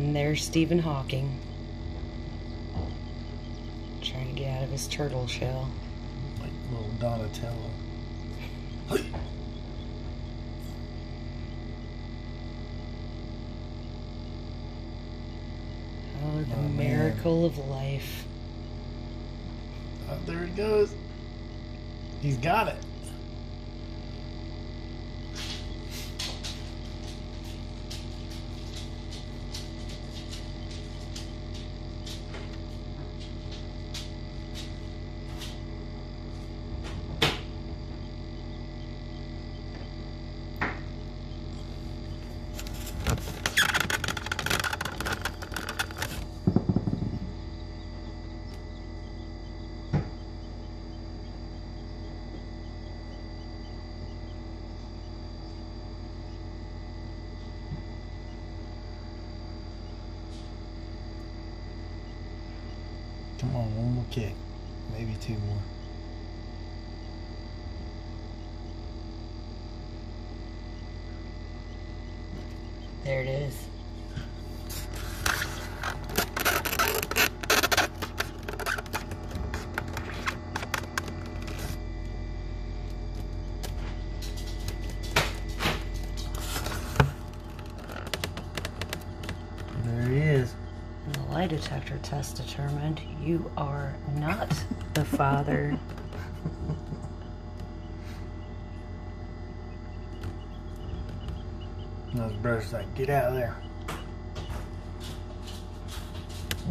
And there's Stephen Hawking. Trying to get out of his turtle shell. Like little Donatello. Hey. Oh, the Oh, miracle of life. Oh, there it goes. He's got it. Come on, one more kick. Maybe two more. There it is. Lie detector test determined you are not the father. And his brother's like, get out of there.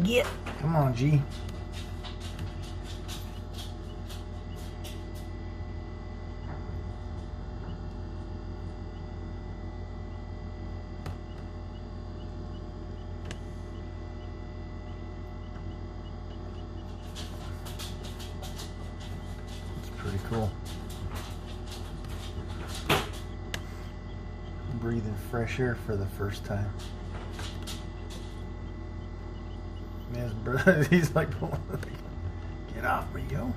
Get. Come on, G. cool. Breathing fresh air for the first time. His brother, he's like, get off me, yo.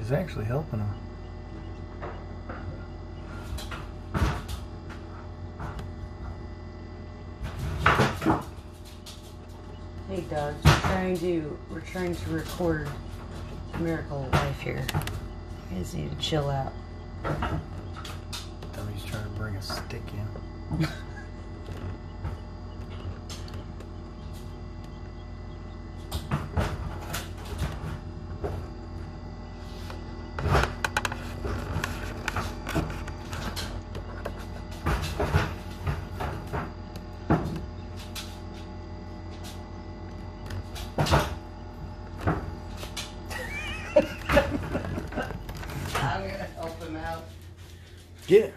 He's actually helping him. Hey, Doug. We're trying to we're trying to record miracle life here. You guys need to chill out. Tommy's trying to bring a stick in. Get it.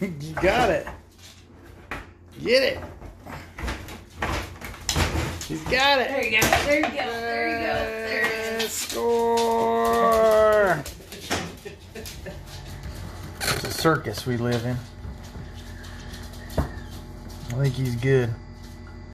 you got it. Get it. He's got it. There you go. There you go. There you go. There it is. Score. It's a circus we live in. I think he's good.